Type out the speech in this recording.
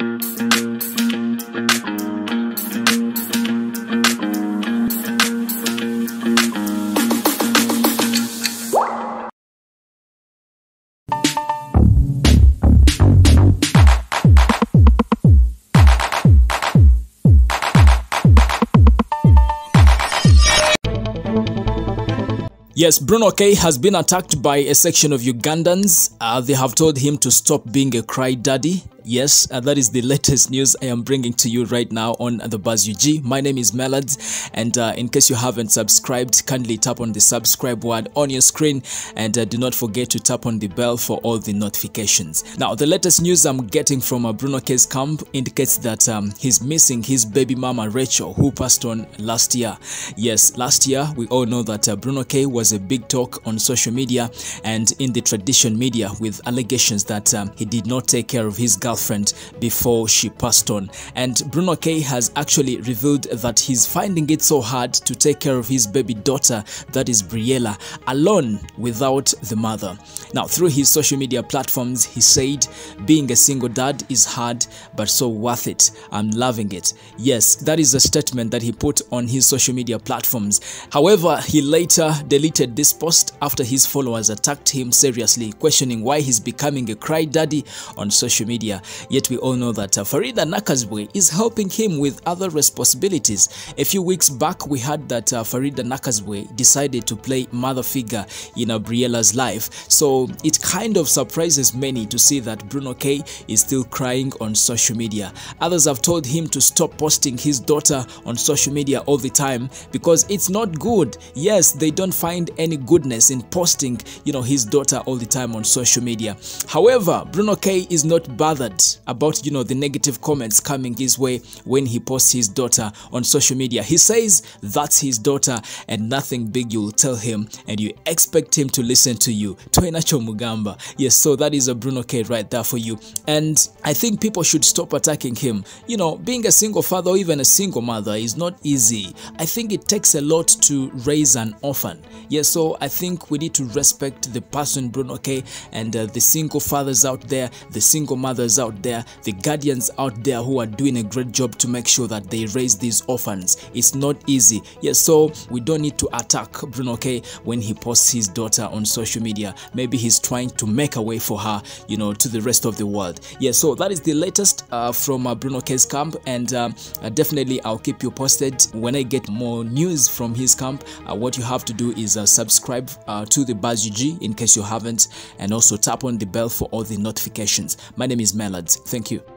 Thank you. Yes, Bruno K has been attacked by a section of Ugandans. Uh, they have told him to stop being a cry daddy Yes, uh, that is the latest news I am bringing to you right now on the Buzz UG. My name is Melads, and uh, in case you haven't subscribed, kindly tap on the subscribe word on your screen, and uh, do not forget to tap on the bell for all the notifications. Now, the latest news I'm getting from uh, Bruno K's camp indicates that um, he's missing his baby mama Rachel, who passed on last year. Yes, last year we all know that uh, Bruno K was a big talk on social media and in the tradition media with allegations that um, he did not take care of his girlfriend before she passed on. And Bruno K has actually revealed that he's finding it so hard to take care of his baby daughter, that is Briella, alone without the mother. Now, through his social media platforms, he said, being a single dad is hard, but so worth it. I'm loving it. Yes, that is a statement that he put on his social media platforms. However, he later deleted this post after his followers attacked him seriously, questioning why he's becoming a cry daddy on social media. Yet we all know that uh, Faridah Nakazibwe is helping him with other responsibilities. A few weeks back, we heard that uh, Faridah Nakazibwe decided to play mother figure in Briella's life. So it kind of surprises many to see that Bruno K is still crying on social media. Others have told him to stop posting his daughter on social media all the time because it's not good. Yes, they don't find any goodness in posting, you know, his daughter all the time on social media. However, Bruno K is not bothered about you know the negative comments coming his way when he posts his daughter on social media. He says that's his daughter and nothing big you'll tell him and you expect him to listen to you. Toinacho Mugamba yes so that is a Bruno K right there for you. And I think people should stop attacking him. You know being a single father or even a single mother is not easy. I think it takes a lot to raise an orphan yes so I think we need to respect the person Bruno K and uh, the single fathers out there the single mothers out there, the guardians out there who are doing a great job to make sure that they raise these orphans. It's not easy. Yes, so we don't need to attack Bruno K when he posts his daughter on social media. Maybe he's trying to make a way for her, you know, to the rest of the world. Yeah, so that is the latest uh, from uh, Bruno K's camp, and um, uh, definitely I'll keep you posted when I get more news from his camp. Uh, what you have to do is uh, subscribe uh, to the Buzz UG in case you haven't, and also tap on the bell for all the notifications. My name is Mel Thank you.